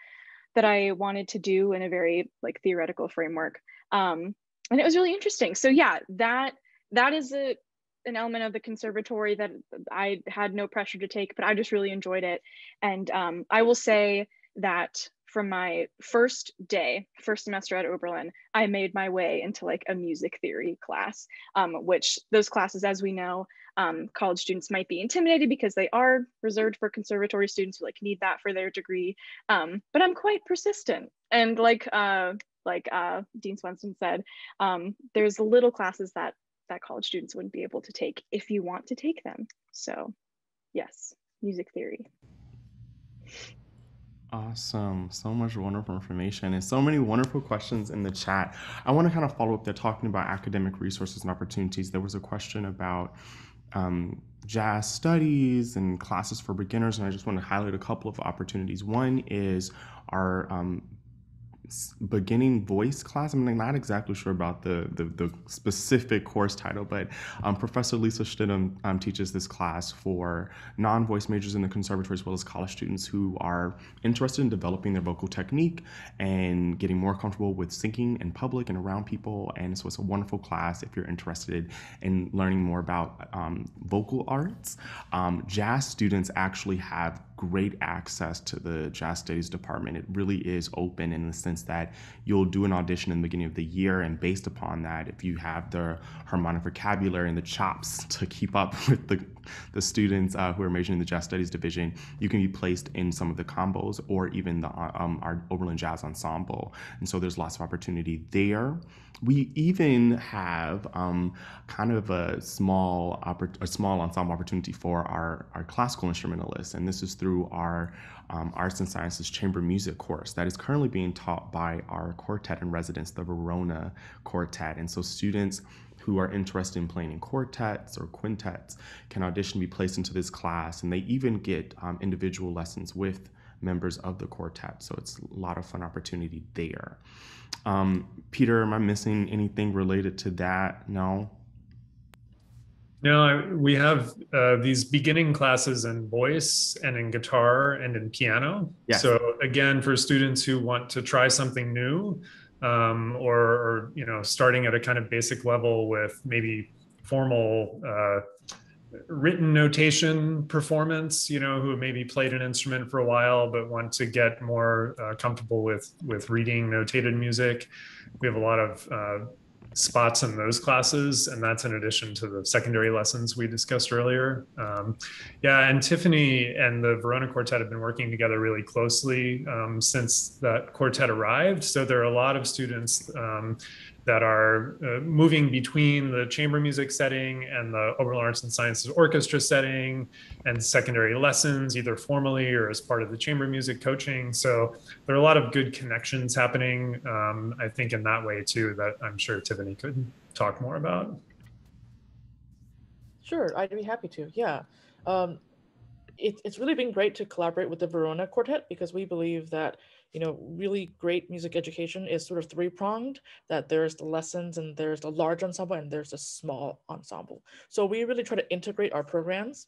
that I wanted to do in a very like theoretical framework. Um, and it was really interesting. So yeah, that that is a an element of the conservatory that I had no pressure to take, but I just really enjoyed it. And um, I will say that from my first day, first semester at Oberlin, I made my way into like a music theory class, um, which those classes, as we know, um, college students might be intimidated because they are reserved for conservatory students who like need that for their degree. Um, but I'm quite persistent. And like, uh, like uh, Dean Swendsen said, um, there's little classes that that college students wouldn't be able to take if you want to take them. So yes, music theory. Awesome. So much wonderful information and so many wonderful questions in the chat. I want to kind of follow up there talking about academic resources and opportunities. There was a question about um, jazz studies and classes for beginners, and I just want to highlight a couple of opportunities. One is our um, beginning voice class. I'm not exactly sure about the, the, the specific course title, but um, Professor Lisa Stidham um, teaches this class for non-voice majors in the conservatory as well as college students who are interested in developing their vocal technique and getting more comfortable with singing in public and around people. And so it's a wonderful class if you're interested in learning more about um, vocal arts. Um, jazz students actually have great access to the jazz studies department. It really is open in the sense that you'll do an audition in the beginning of the year, and based upon that, if you have the harmonic vocabulary and the chops to keep up with the, the students uh, who are majoring in the jazz studies division, you can be placed in some of the combos or even the um, our Oberlin Jazz Ensemble. And so there's lots of opportunity there. We even have um, kind of a small a small ensemble opportunity for our, our classical instrumentalists, and this is through our um, Arts and Sciences Chamber Music course that is currently being taught by our quartet in residence, the Verona Quartet. And so students who are interested in playing in quartets or quintets can audition to be placed into this class, and they even get um, individual lessons with members of the quartet. So it's a lot of fun opportunity there. Um, Peter, am I missing anything related to that? No? No, we have uh, these beginning classes in voice and in guitar and in piano. Yes. So again, for students who want to try something new, um, or, or, you know, starting at a kind of basic level with maybe formal uh, written notation performance, you know, who maybe played an instrument for a while but want to get more uh, comfortable with with reading notated music. We have a lot of uh, spots in those classes, and that's in addition to the secondary lessons we discussed earlier. Um, yeah, and Tiffany and the Verona Quartet have been working together really closely um, since that quartet arrived. So there are a lot of students um, that are uh, moving between the chamber music setting and the Oberlin Arts and Sciences Orchestra setting and secondary lessons, either formally or as part of the chamber music coaching. So there are a lot of good connections happening, um, I think, in that way too, that I'm sure Tiffany could talk more about. Sure, I'd be happy to. Yeah. Um, it, it's really been great to collaborate with the Verona Quartet because we believe that you know, really great music education is sort of three pronged that there's the lessons and there's the large ensemble and there's a small ensemble. So we really try to integrate our programs.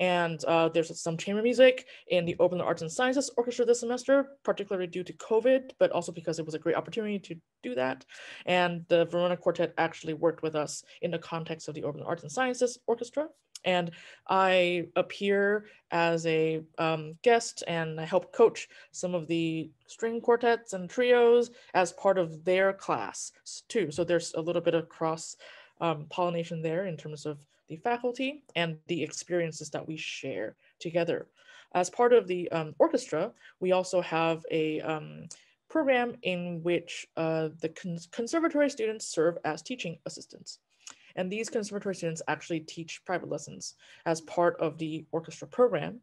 And uh, there's some chamber music in the Oberlin Arts and Sciences Orchestra this semester, particularly due to COVID, but also because it was a great opportunity to do that. And the Verona Quartet actually worked with us in the context of the Oberlin Arts and Sciences Orchestra. And I appear as a um, guest and I help coach some of the string quartets and trios as part of their class too. So there's a little bit of cross um, pollination there in terms of the faculty and the experiences that we share together. As part of the um, orchestra, we also have a um, program in which uh, the cons conservatory students serve as teaching assistants. And these conservatory students actually teach private lessons as part of the orchestra program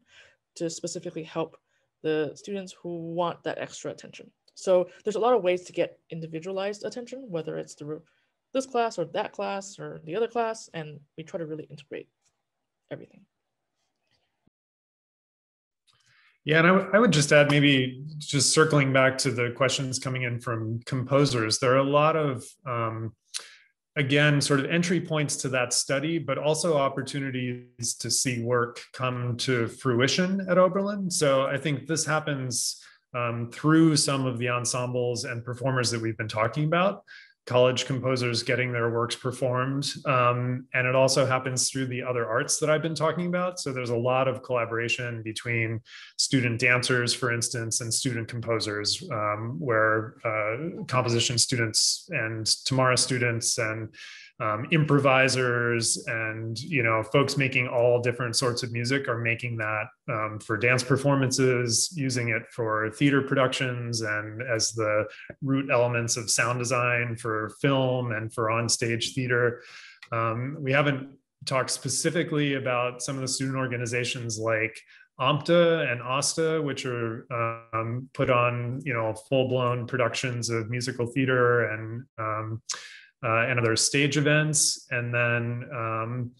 to specifically help the students who want that extra attention. So there's a lot of ways to get individualized attention, whether it's through this class or that class or the other class, and we try to really integrate everything. Yeah, and I, I would just add maybe just circling back to the questions coming in from composers. There are a lot of um, again sort of entry points to that study but also opportunities to see work come to fruition at oberlin. So i think this happens um, through some of the ensembles and performers that we've been talking about college composers getting their works performed. Um, and it also happens through the other arts that I've been talking about. So there's a lot of collaboration between student dancers, for instance, and student composers, um, where uh, composition students and TIMARA students and um, improvisers and you know folks making all different sorts of music are making that um, for dance performances using it for theater productions and as the root elements of sound design for film and for on-stage theater. Um, we haven't talked specifically about some of the student organizations like OMTA and OSTA, which are um, put on, you know, full-blown productions of musical theater and um, uh, and other stage events. And then, um,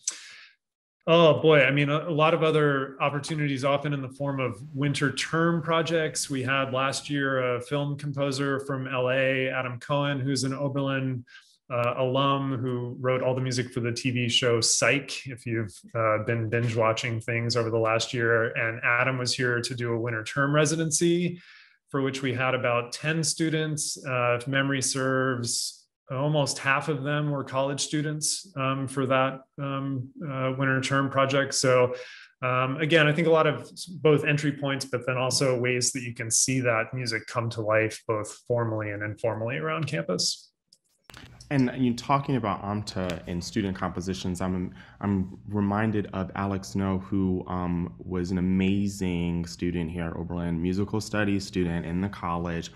oh boy, I mean, a, a, lot of other opportunities, often in the form of winter term projects. We had last year a film composer from LA, Adam Cohen, who's an Oberlin uh, alum who wrote all the music for the TV show Psych, if you've uh, been binge watching things over the last year. And Adam was here to do a winter term residency for which we had about 10 students. Uh, if memory serves, almost half of them were college students um, for that um, uh, winter term project. So um, again, I think a lot of both entry points, but then also ways that you can see that music come to life both formally and informally around campus. And you talking about OMTA and student compositions, I'm I'm reminded of Alex No, who um, was an amazing student here at Oberlin, musical studies student in the college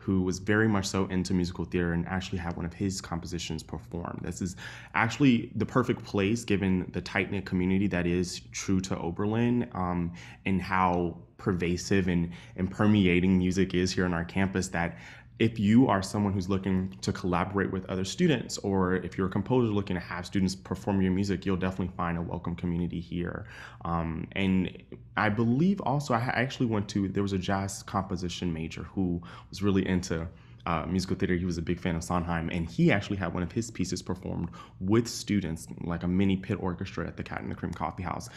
who was very much so into musical theater and actually had one of his compositions performed. This is actually the perfect place given the tight knit community that is true to Oberlin um, and how pervasive and, and permeating music is here on our campus that if you are someone who's looking to collaborate with other students, or if you're a composer looking to have students perform your music, you'll definitely find a welcome community here. Um, and I believe also, I actually went to, there was a jazz composition major who was really into uh, musical theater. He was a big fan of Sondheim, and he actually had one of his pieces performed with students, like a mini pit orchestra at the Cat in the Cream Coffee House,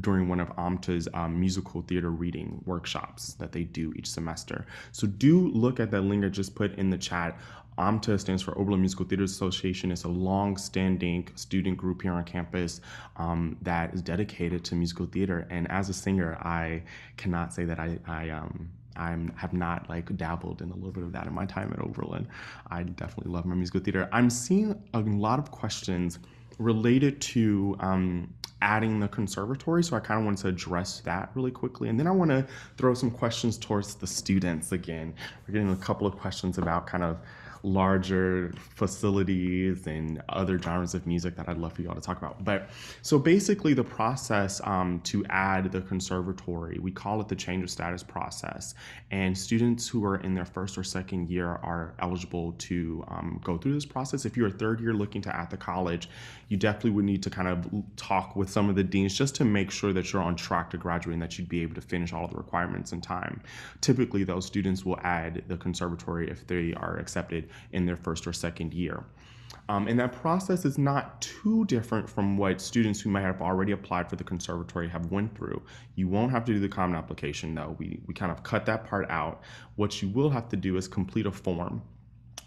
during one of OMTA's um, musical theater reading workshops that they do each semester. So do look at that link I just put in the chat. AMTA stands for Oberlin Musical Theater Association. It's a long-standing student group here on campus um, that is dedicated to musical theater. And as a singer, I cannot say that I, I um, I have not like dabbled in a little bit of that in my time at Oberlin. I definitely love my musical theater. I'm seeing a lot of questions related to um, adding the conservatory, so I kind of wanted to address that really quickly. And then I want to throw some questions towards the students again. We're getting a couple of questions about kind of larger facilities and other genres of music that I'd love for y'all to talk about. But so basically, the process um, to add the conservatory, we call it the change of status process. And students who are in their first or second year are eligible to um, go through this process. If you're a third year looking to add the college, you definitely would need to kind of talk with some of the deans just to make sure that you're on track to graduate and that you'd be able to finish all of the requirements in time. Typically, those students will add the conservatory if they are accepted in their first or second year. Um, and that process is not too different from what students who might have already applied for the conservatory have went through. You won't have to do the common application though. We, we kind of cut that part out. What you will have to do is complete a form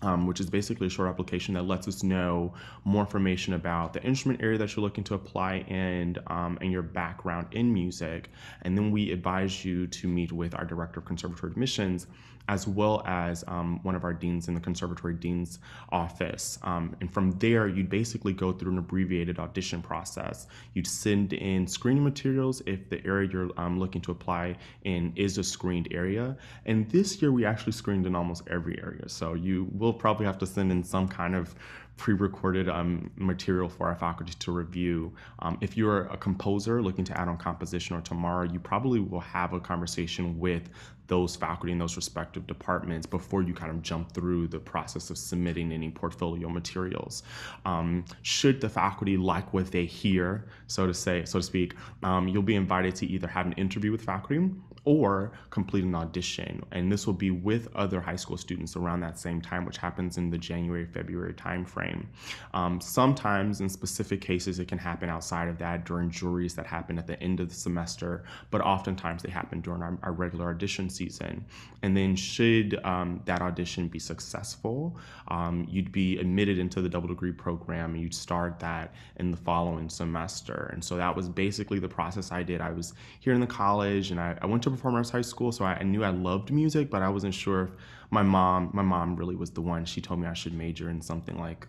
um, which is basically a short application that lets us know more information about the instrument area that you're looking to apply and um, and your background in music. And then we advise you to meet with our director of conservatory admissions as well as um, one of our deans in the conservatory dean's office. Um, and from there, you'd basically go through an abbreviated audition process. You'd send in screening materials if the area you're um, looking to apply in is a screened area. And this year, we actually screened in almost every area. So you will probably have to send in some kind of pre-recorded um, material for our faculty to review. Um, if you're a composer looking to add on composition or TIMARA, you probably will have a conversation with those faculty in those respective departments before you kind of jump through the process of submitting any portfolio materials. Um, should the faculty like what they hear, so to say, so to speak, um, you'll be invited to either have an interview with faculty or complete an audition. And this will be with other high school students around that same time, which happens in the January, February timeframe. Um, sometimes in specific cases, it can happen outside of that during juries that happen at the end of the semester, but oftentimes they happen during our, our regular audition season. And then should um, that audition be successful, um, you'd be admitted into the double degree program and you'd start that in the following semester. And so that was basically the process I did. I was here in the college and I, I went to performing arts high school, so I, I knew I loved music, but I wasn't sure if my mom, my mom really was the one. She told me I should major in something like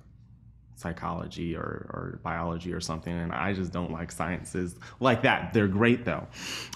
psychology or, or biology or something and i just don't like sciences like that they're great though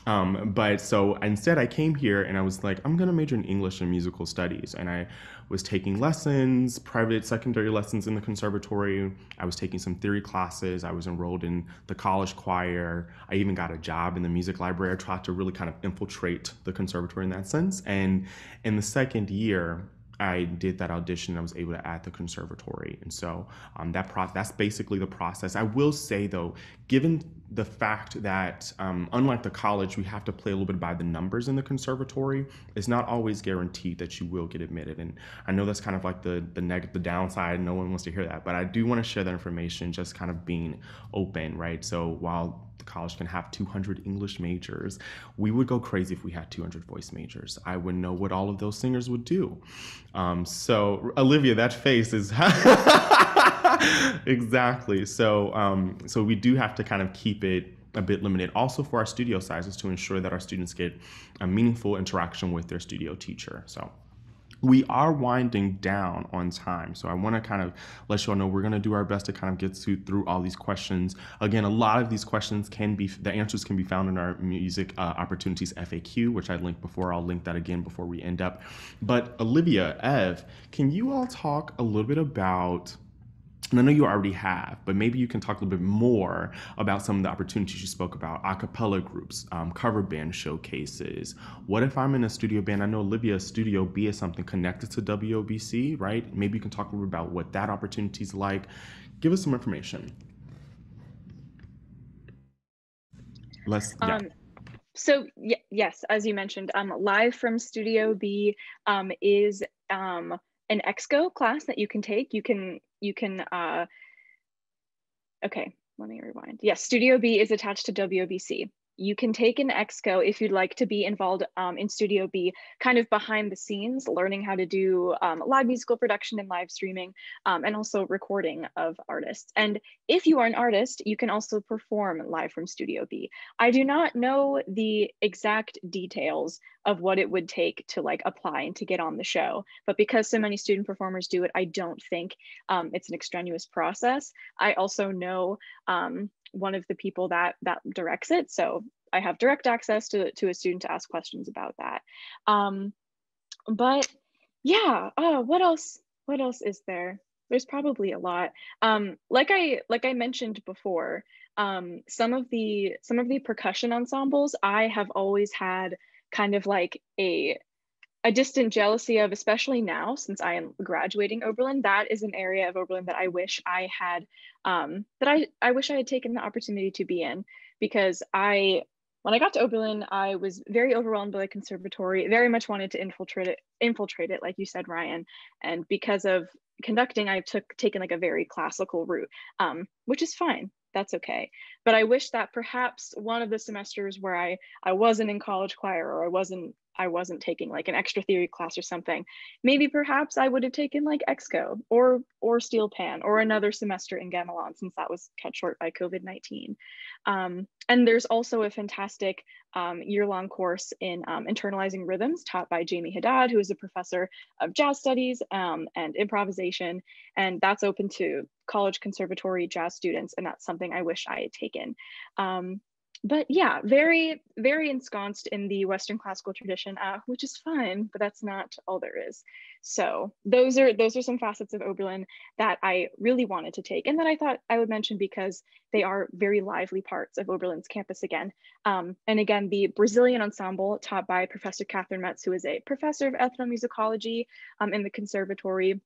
um, but so instead i came here and i was like i'm going to major in english and musical studies and i was taking lessons private secondary lessons in the conservatory. I was taking some theory classes. I was enrolled in the college choir. I even got a job in the music library. I tried to really kind of infiltrate the conservatory in that sense. And in the second year I did that audition. And I was able to add the conservatory, and so um, that pro- that's basically the process. I will say though, given the fact that um, unlike the college, we have to play a little bit by the numbers in the conservatory. It's not always guaranteed that you will get admitted, and I know that's kind of like the the neg- the downside. No one wants to hear that, but I do want to share that information, just kind of being open, right? So while the college can have 200 English majors. We would go crazy if we had 200 voice majors. I wouldn't know what all of those singers would do. Um, so Olivia, that face is exactly. So um, so we do have to kind of keep it a bit limited also for our studio sizes to ensure that our students get a meaningful interaction with their studio teacher. So we are winding down on time. So I want to kind of let you all know we're going to do our best to kind of get to, through all these questions. Again, a lot of these questions can be, the answers can be found in our music uh, opportunities FAQ, which I linked before. I'll link that again before we end up. But Olivia, Ev, can you all talk a little bit about and I know you already have, but maybe you can talk a little bit more about some of the opportunities you spoke about a cappella groups, um, cover band showcases. What if I'm in a studio band? I know Olivia Studio B is something connected to WOBC, right? Maybe you can talk a little bit about what that opportunity is like. Give us some information. Let's, yeah. Um, so yes, as you mentioned, um, live from Studio B um, is um, an exco class that you can take. You can you can, uh, okay, let me rewind. Yes, Studio B is attached to WOBC you can take an exco if you'd like to be involved um, in Studio B, kind of behind the scenes, learning how to do um, live musical production and live streaming, um, and also recording of artists. And if you are an artist, you can also perform live from Studio B. I do not know the exact details of what it would take to like apply and to get on the show, but because so many student performers do it, I don't think um, it's an extraneous process. I also know um, one of the people that that directs it. So I have direct access to, to a student to ask questions about that. Um, but yeah, oh, what else? What else is there? There's probably a lot. Um, like I like I mentioned before, um, some of the some of the percussion ensembles I have always had kind of like a a distant jealousy of, especially now since I am graduating Oberlin. That is an area of Oberlin that I wish I had, um, that I, I wish I had taken the opportunity to be in because I, when I got to Oberlin, I was very overwhelmed by the conservatory, very much wanted to infiltrate it, infiltrate it, like you said, Ryan. And because of conducting, I took taken like a very classical route, um, which is fine that's okay. But I wish that perhaps one of the semesters where I I wasn't in college choir or I wasn't I wasn't taking like an extra theory class or something, maybe perhaps I would have taken like Exco or or Steel Pan or another semester in Gamelan since that was cut short by COVID-19. Um, and there's also a fantastic um, year-long course in um, internalizing rhythms taught by Jamey Haddad, who is a professor of jazz studies um, and improvisation. And that's open to college conservatory jazz students. And that's something I wish I had taken. But yeah, very, very ensconced in the Western classical tradition, uh, which is fine, but that's not all there is. So those are those are some facets of Oberlin that I really wanted to take, and that I thought I would mention because they are very lively parts of Oberlin's campus again. Um, and again, the Brazilian ensemble taught by Professor Kathryn Metz, who is a professor of ethnomusicology um, in the conservatory,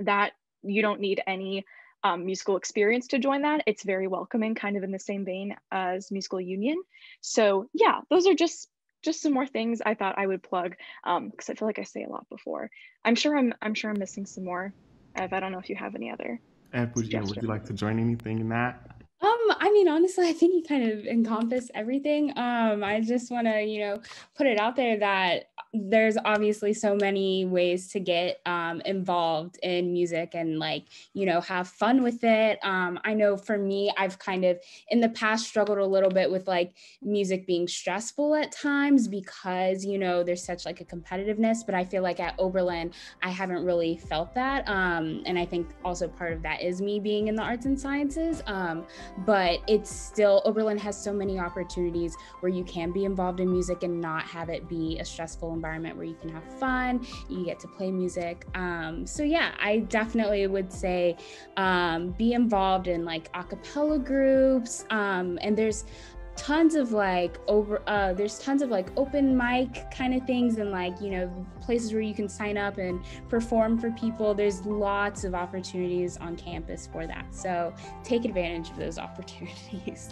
that you don't need any um, musical experience to join that. It's very welcoming, kind of in the same vein as Musical Union. So yeah, those are just just some more things I thought I would plug because um, I feel like I say a lot before. I'm sure I'm I'm sure I'm missing some more. Ev, I don't know if you have any other. Ev, would you, would you like to join anything in that? Um, I mean, honestly, I think you kind of encompass everything. Um, I just want to, you know, put it out there that there's obviously so many ways to get um, involved in music and like you know have fun with it. Um, i know for me i've kind of in the past struggled a little bit with like music being stressful at times because you know there's such like a competitiveness but i feel like at oberlin i haven't really felt that. Um, and i think also part of that is me being in the arts and sciences. Um, but it's still oberlin has so many opportunities where you can be involved in music and not have it be a stressful environment where you can have fun, you get to play music. Um, so yeah, I definitely would say um, be involved in like a cappella groups. Um, and there's tons of like over uh there's tons of like open mic kind of things and like you know places where you can sign up and perform for people. There's lots of opportunities on campus for that. So take advantage of those opportunities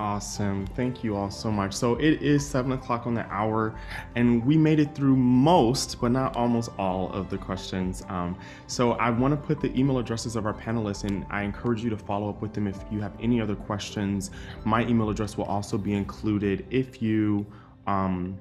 Awesome. Thank you all so much. So it is seven o'clock on the hour, and we made it through most, but not almost all of the questions. Um, so I want to put the email addresses of our panelists, and I encourage you to follow up with them if you have any other questions. My email address will also be included if you um,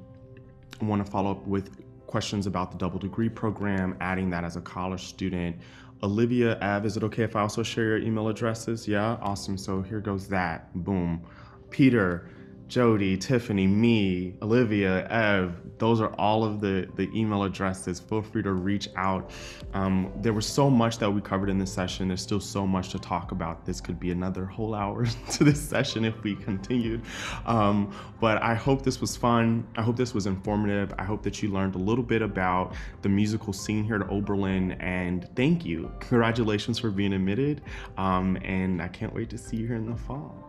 want to follow up with questions about the double degree program, adding that as a college student. Olivia Ev, is it okay if I also share your email addresses? Yeah, awesome. So here goes that. Boom. Peter, Jody, Tiffany, me, Olivia, Ev, those are all of the, the email addresses. Feel free to reach out. Um, there was so much that we covered in this session. There's still so much to talk about. This could be another whole hour to this session if we continued. Um, but I hope this was fun. I hope this was informative. I hope that you learned a little bit about the musical scene here at Oberlin. And thank you. Congratulations for being admitted. Um, and I can't wait to see you here in the fall.